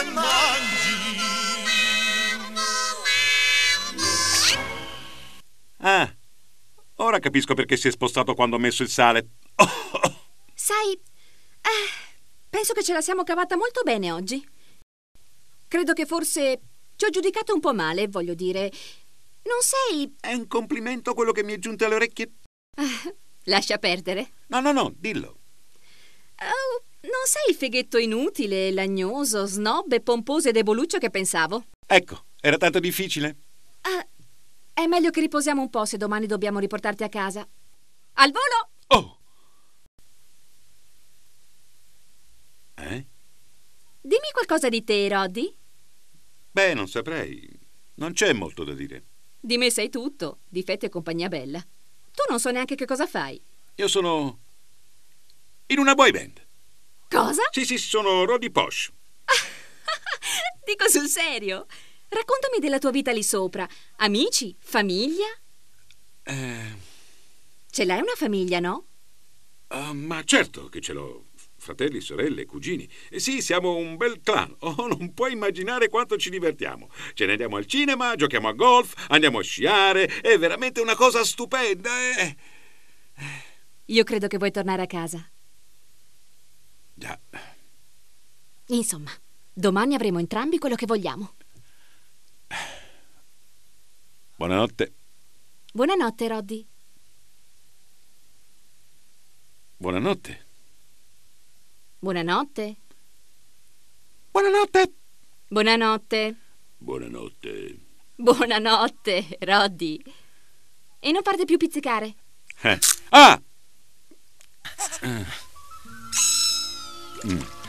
che mangi. Ah, ora capisco perché si è spostato quando ho messo il sale. Sai, eh, penso che ce la siamo cavata molto bene oggi. Credo che forse ci ho giudicato un po' male, voglio dire. Non sei... È un complimento quello che mi è giunto alle orecchie? Ah, lascia perdere. No, no, no, dillo. Non sei il feghetto inutile, lagnoso, snob e pomposo e deboluccio che pensavo. Ecco, era tanto difficile. Ah, è meglio che riposiamo un po' se domani dobbiamo riportarti a casa. Al volo! Oh! Eh? Dimmi qualcosa di te, Roddy. Beh, non saprei. Non c'è molto da dire. Di me sai tutto, difetti e compagnia bella. Tu non so neanche che cosa fai. Io sono in una boy band. Cosa? Sì, sì, sono Roddy Posh. Dico sul serio. Raccontami della tua vita lì sopra. Amici? Famiglia? Eh, Ce l'hai una famiglia, no? ah, ma certo che ce l'ho. Fratelli, sorelle, cugini. Eh, sì, siamo un bel clan. Oh, non puoi immaginare quanto ci divertiamo. Ce ne andiamo al cinema, giochiamo a golf, andiamo a sciare. È veramente una cosa stupenda. Eh. Io credo che vuoi tornare a casa. Già. Insomma, domani avremo entrambi quello che vogliamo. Buonanotte. Buonanotte, Roddy. Buonanotte. Buonanotte. Buonanotte. Buonanotte. Buonanotte. Buonanotte, Roddy. E non farti più pizzicare. Eh. Ah! Eh. Mm.